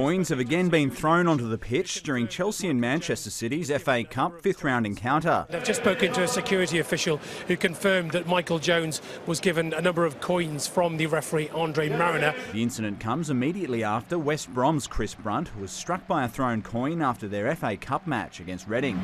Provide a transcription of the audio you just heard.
coins have again been thrown onto the pitch during Chelsea and Manchester City's FA Cup fifth round encounter. I've just spoken to a security official who confirmed that Michael Jones was given a number of coins from the referee Andre Marriner. The incident comes immediately after West Brom's Chris Brunt was struck by a thrown coin after their FA Cup match against Reading.